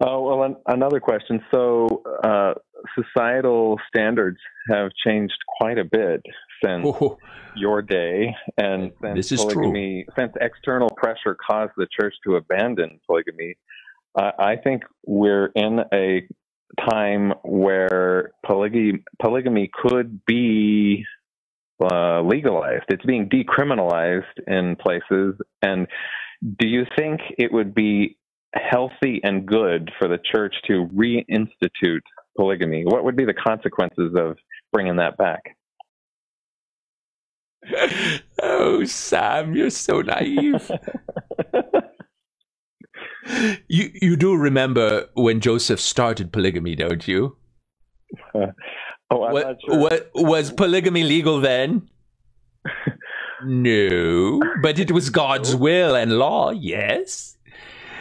Oh well, an- another question. So, uh, societal standards have changed quite a bit since your day, and since This is polygamy, since external pressure caused the church to abandon polygamy. Uh, I think we're in a time where polygamy polygamy could be uh, legalized. It's being decriminalized in places, and do you think it would be healthy and good for the church to reinstitute polygamy? What would be the consequences of bringing that back? oh, Sam, you're so naive. you you do remember when Joseph started polygamy, don't you? Oh, I'm what, not sure. what was polygamy legal then? no, but it was God's will and law. Yes.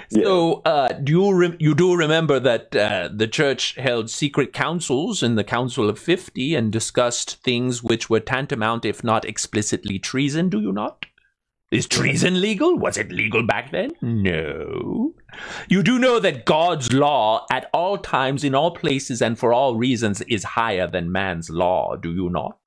So, uh, do you re- you do remember that uh, the church held secret councils in the Council of Fifty and discussed things which were tantamount, if not explicitly, treason? Do you not? Is treason legal? Was it legal back then? No. You do know that God's law at all times, in all places, and for all reasons is higher than man's law, do you not?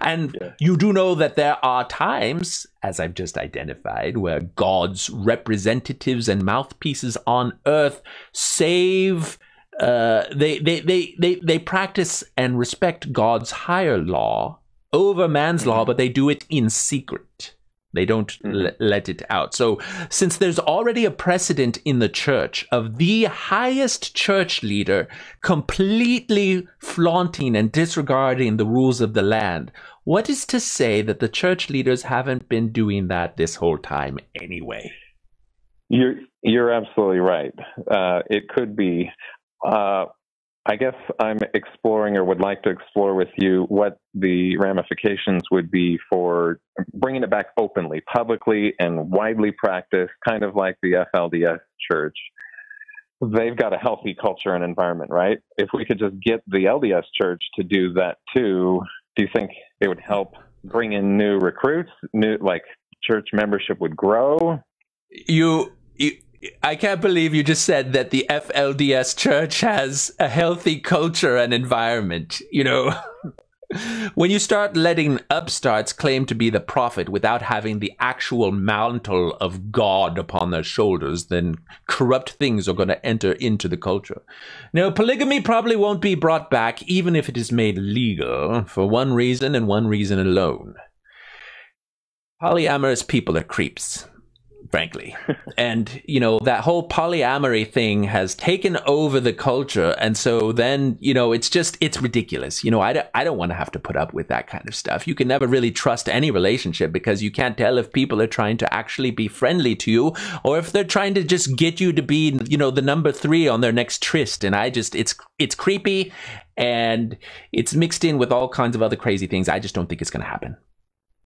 And Yeah. you do know that there are times, as I've just identified, where God's representatives and mouthpieces on earth save. Uh, they, they, they, they, they practice and respect God's higher law over man's law, but they do it in secret. They don't le- let it out. So, since there's already a precedent in the church of the highest church leader completely flaunting and disregarding the rules of the land, what is to say that the church leaders haven't been doing that this whole time anyway? You're you're absolutely right. Uh, it could be. Uh, I guess I'm exploring or would like to explore with you what the ramifications would be for bringing it back openly, publicly, and widely practiced, kind of like the FLDS church. They've got a healthy culture and environment, right? If we could just get the LDS church to do that too, do you think it would help bring in new recruits? New like church membership would grow? You, you I can't believe you just said that the FLDS church has a healthy culture and environment. You know, when you start letting upstarts claim to be the prophet without having the actual mantle of God upon their shoulders, then corrupt things are going to enter into the culture. Now, polygamy probably won't be brought back, even if it is made legal, for one reason and one reason alone. Polyamorous people are creeps frankly. and, you know, that whole polyamory thing has taken over the culture. And so then, you know, it's just, it's ridiculous. You know, I don't, I don't want to have to put up with that kind of stuff. You can never really trust any relationship because you can't tell if people are trying to actually be friendly to you or if they're trying to just get you to be, you know, the number three on their next tryst. And I just, it's, it's creepy and it's mixed in with all kinds of other crazy things. I just don't think it's going to happen.